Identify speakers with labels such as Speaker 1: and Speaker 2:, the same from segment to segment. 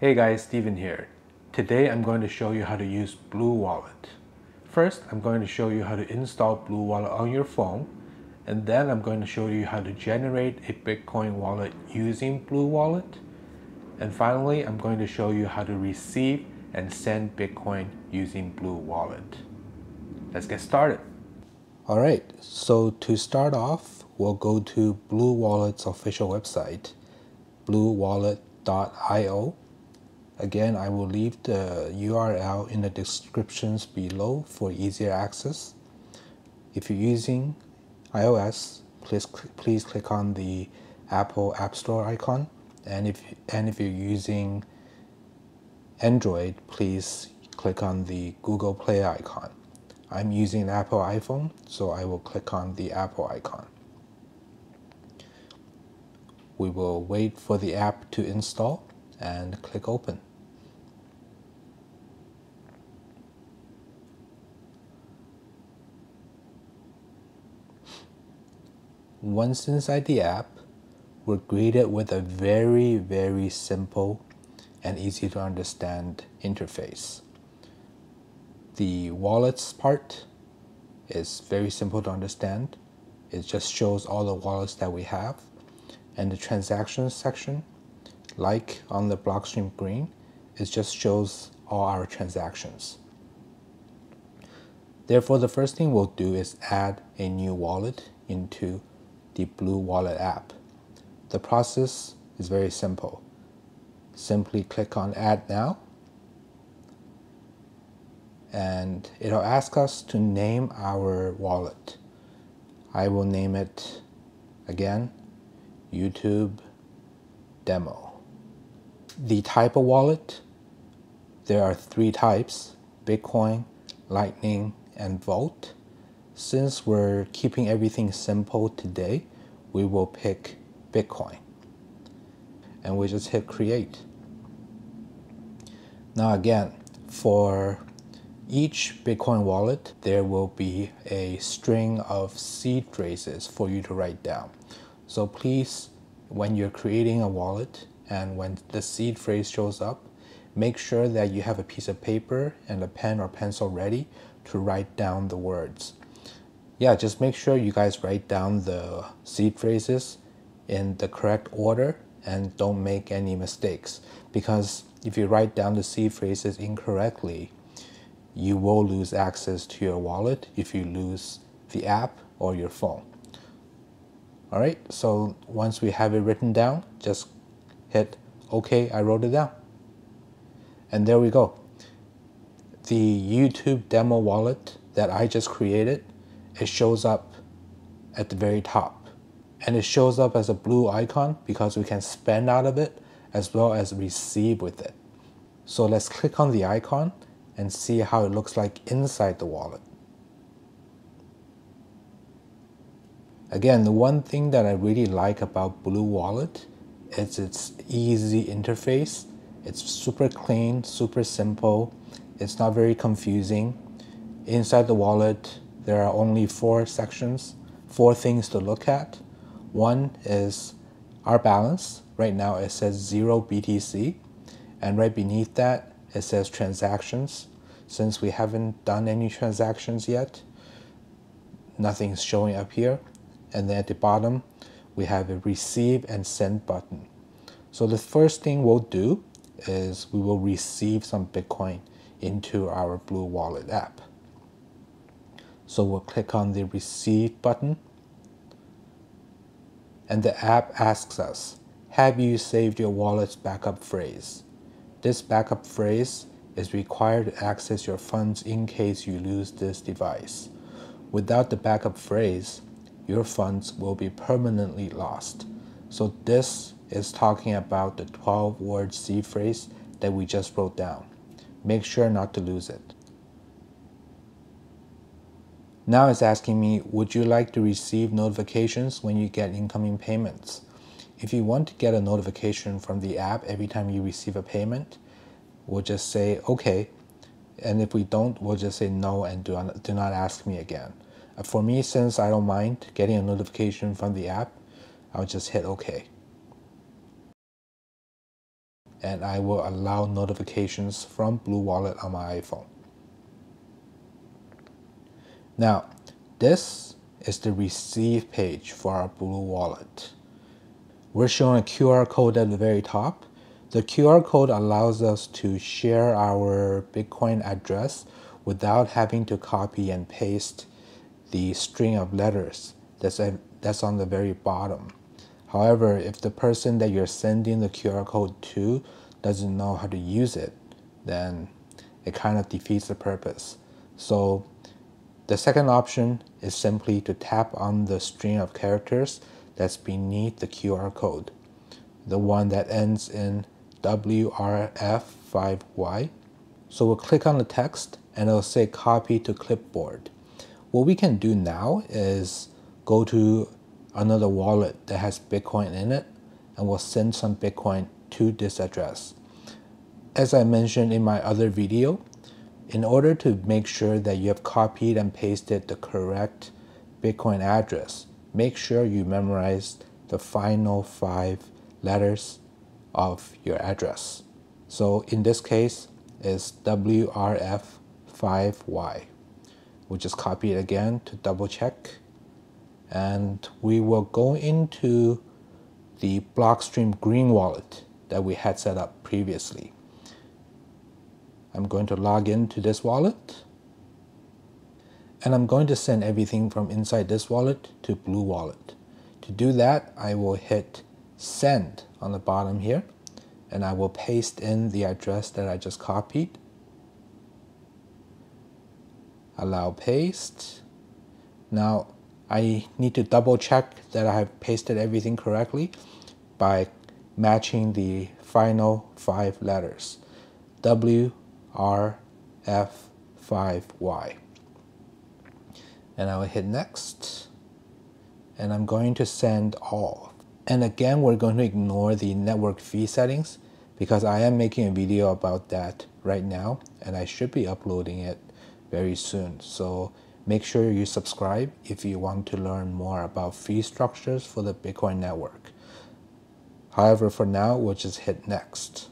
Speaker 1: Hey guys, Steven here. Today I'm going to show you how to use Blue Wallet. First, I'm going to show you how to install Blue Wallet on your phone, and then I'm going to show you how to generate a Bitcoin wallet using Blue Wallet. And finally, I'm going to show you how to receive and send Bitcoin using Blue Wallet. Let's get started. All right, so to start off, we'll go to Blue Wallet's official website, bluewallet.io Again, I will leave the URL in the descriptions below for easier access. If you're using iOS, please, please click on the Apple App Store icon. And if, and if you're using Android, please click on the Google Play icon. I'm using an Apple iPhone, so I will click on the Apple icon. We will wait for the app to install and click open. Once inside the app, we're greeted with a very, very simple and easy to understand interface. The wallets part is very simple to understand. It just shows all the wallets that we have. And the transactions section, like on the Blockstream Green, it just shows all our transactions. Therefore, the first thing we'll do is add a new wallet into the Blue Wallet app. The process is very simple. Simply click on Add Now and it'll ask us to name our wallet. I will name it again YouTube Demo. The type of wallet, there are three types Bitcoin, Lightning, and Vault. Since we're keeping everything simple today, we will pick Bitcoin. And we just hit create. Now again, for each Bitcoin wallet, there will be a string of seed phrases for you to write down. So please, when you're creating a wallet and when the seed phrase shows up, make sure that you have a piece of paper and a pen or pencil ready to write down the words yeah, just make sure you guys write down the seed phrases in the correct order and don't make any mistakes. Because if you write down the seed phrases incorrectly, you will lose access to your wallet if you lose the app or your phone. All right, so once we have it written down, just hit OK, I wrote it down. And there we go. The YouTube demo wallet that I just created it shows up at the very top. And it shows up as a blue icon because we can spend out of it as well as receive with it. So let's click on the icon and see how it looks like inside the wallet. Again, the one thing that I really like about Blue Wallet is its easy interface. It's super clean, super simple. It's not very confusing. Inside the wallet, there are only four sections, four things to look at. One is our balance. Right now it says zero BTC. And right beneath that, it says transactions. Since we haven't done any transactions yet, nothing's showing up here. And then at the bottom, we have a receive and send button. So the first thing we'll do is we will receive some Bitcoin into our Blue Wallet app. So we'll click on the receive button and the app asks us, have you saved your wallet's backup phrase? This backup phrase is required to access your funds in case you lose this device. Without the backup phrase, your funds will be permanently lost. So this is talking about the 12 word seed phrase that we just wrote down. Make sure not to lose it. Now it's asking me, would you like to receive notifications when you get incoming payments? If you want to get a notification from the app every time you receive a payment, we'll just say, okay. And if we don't, we'll just say no and do not, do not ask me again. Uh, for me, since I don't mind getting a notification from the app, I'll just hit okay. and I will allow notifications from Blue Wallet on my iPhone. Now, this is the receive page for our Blue Wallet. We're showing a QR code at the very top. The QR code allows us to share our Bitcoin address without having to copy and paste the string of letters that's, that's on the very bottom. However, if the person that you're sending the QR code to doesn't know how to use it, then it kind of defeats the purpose. So the second option is simply to tap on the string of characters that's beneath the QR code, the one that ends in WRF5Y. So we'll click on the text and it'll say copy to clipboard. What we can do now is go to another wallet that has Bitcoin in it and we'll send some Bitcoin to this address. As I mentioned in my other video, in order to make sure that you have copied and pasted the correct Bitcoin address, make sure you memorize the final five letters of your address. So in this case, it's WRF5Y. We'll just copy it again to double check. And we will go into the Blockstream Green wallet that we had set up previously. I'm going to log into this wallet. And I'm going to send everything from inside this wallet to Blue Wallet. To do that, I will hit send on the bottom here and I will paste in the address that I just copied. Allow paste. Now I need to double check that I have pasted everything correctly by matching the final five letters. W, R, F, 5, Y. And I will hit next. And I'm going to send all and again, we're going to ignore the network fee settings because I am making a video about that right now and I should be uploading it very soon. So make sure you subscribe if you want to learn more about fee structures for the Bitcoin network. However, for now, we'll just hit next.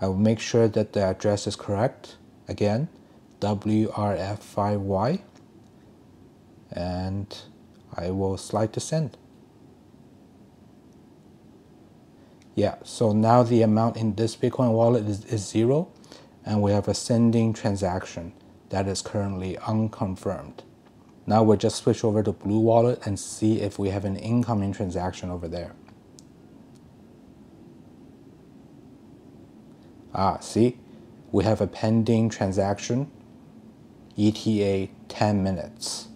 Speaker 1: I will make sure that the address is correct. Again, WRF5Y and I will slide to send. Yeah, so now the amount in this Bitcoin wallet is, is zero, and we have a sending transaction that is currently unconfirmed. Now we'll just switch over to Blue Wallet and see if we have an incoming transaction over there. Ah, see, we have a pending transaction, ETA 10 minutes.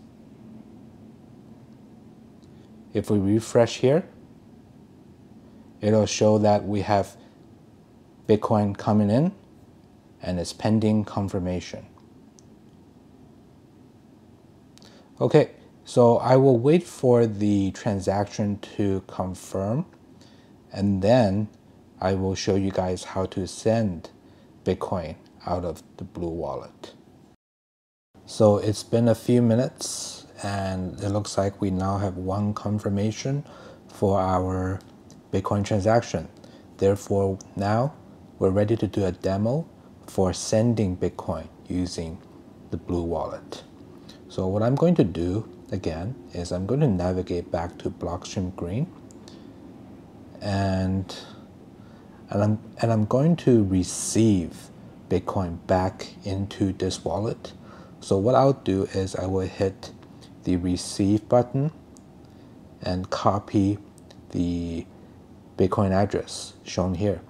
Speaker 1: If we refresh here, it'll show that we have Bitcoin coming in and it's pending confirmation. Okay, so I will wait for the transaction to confirm and then I will show you guys how to send Bitcoin out of the Blue Wallet. So it's been a few minutes and it looks like we now have one confirmation for our Bitcoin transaction. Therefore, now we're ready to do a demo for sending Bitcoin using the Blue Wallet. So what I'm going to do again is I'm going to navigate back to Blockstream Green and and I'm and I'm going to receive Bitcoin back into this wallet. So what I'll do is I will hit the receive button and copy the Bitcoin address shown here.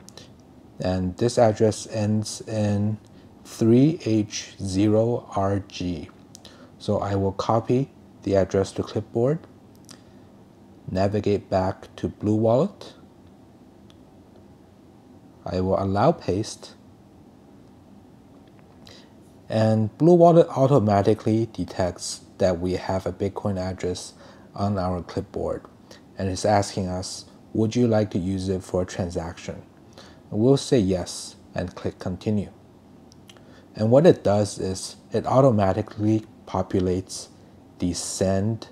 Speaker 1: And this address ends in 3H0RG. So I will copy the address to clipboard, navigate back to Blue Wallet. I will allow paste. And Blue Wallet automatically detects that we have a Bitcoin address on our clipboard and it's asking us, would you like to use it for a transaction? We'll say yes and click continue. And what it does is it automatically populates the send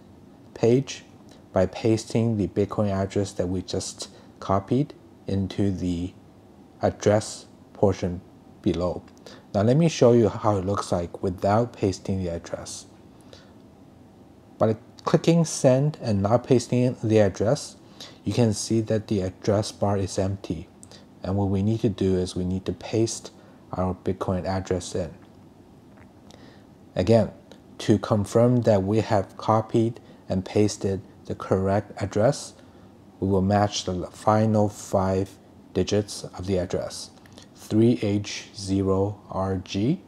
Speaker 1: page by pasting the Bitcoin address that we just copied into the address portion below. Now let me show you how it looks like without pasting the address. By clicking send and not pasting the address, you can see that the address bar is empty. And what we need to do is we need to paste our Bitcoin address in. Again, to confirm that we have copied and pasted the correct address, we will match the final five digits of the address. 3H0RG.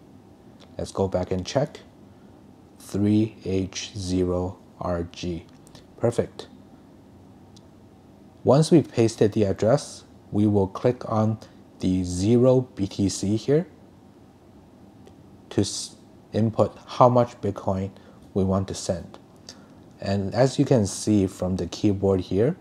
Speaker 1: Let's go back and check. 3H0RG. Perfect. Once we've pasted the address, we will click on the 0 BTC here to input how much Bitcoin we want to send. And as you can see from the keyboard here,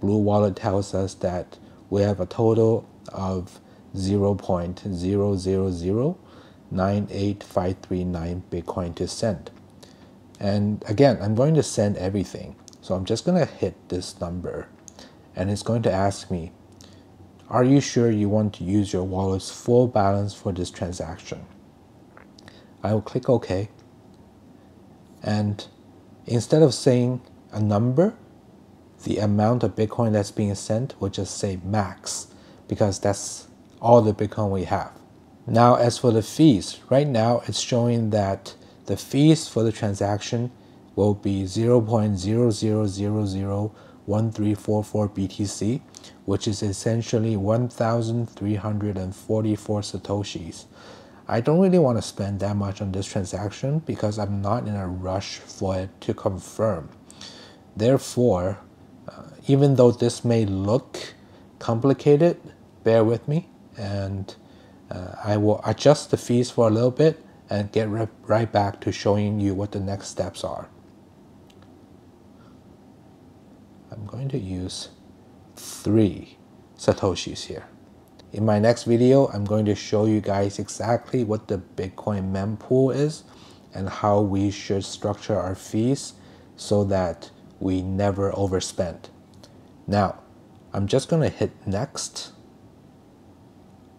Speaker 1: Blue Wallet tells us that we have a total of 0.00098539 Bitcoin to send. And again, I'm going to send everything. So I'm just going to hit this number and it's going to ask me, are you sure you want to use your wallet's full balance for this transaction? I will click OK. And instead of saying a number, the amount of Bitcoin that's being sent will just say max because that's all the Bitcoin we have. Now, as for the fees, right now it's showing that the fees for the transaction will be 0.0000 1344 BTC, which is essentially 1,344 Satoshis. I don't really want to spend that much on this transaction because I'm not in a rush for it to confirm. Therefore, even though this may look complicated, bear with me and uh, I will adjust the fees for a little bit and get right back to showing you what the next steps are. I'm going to use three Satoshis here. In my next video, I'm going to show you guys exactly what the Bitcoin mempool is and how we should structure our fees so that we never overspend. Now, I'm just going to hit next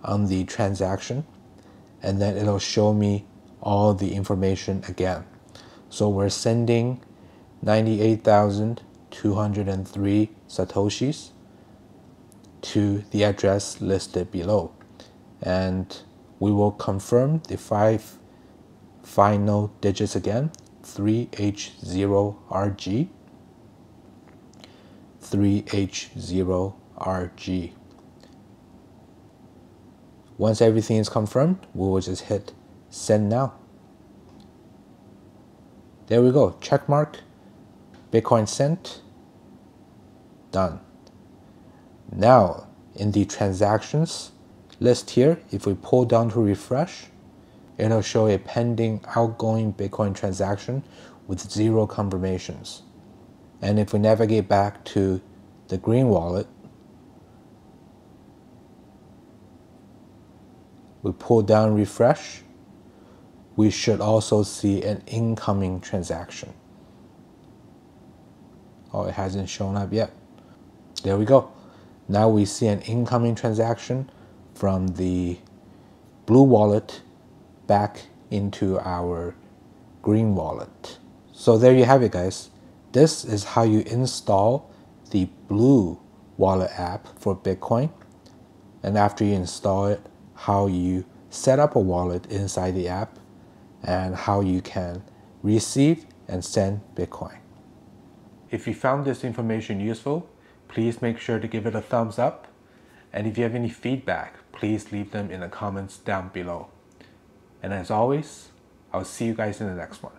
Speaker 1: on the transaction and then it'll show me all the information again. So we're sending 98,203 satoshis to the address listed below and we will confirm the five final digits again 3H0RG 3H0RG once everything is confirmed we will just hit send now. There we go. Check mark. Bitcoin sent, done. Now, in the transactions list here, if we pull down to refresh, it'll show a pending outgoing Bitcoin transaction with zero confirmations. And if we navigate back to the green wallet, we pull down refresh, we should also see an incoming transaction. Oh, it hasn't shown up yet. There we go. Now we see an incoming transaction from the blue wallet back into our green wallet. So there you have it guys. This is how you install the blue wallet app for Bitcoin. And after you install it, how you set up a wallet inside the app and how you can receive and send Bitcoin. If you found this information useful, please make sure to give it a thumbs up. And if you have any feedback, please leave them in the comments down below. And as always, I'll see you guys in the next one.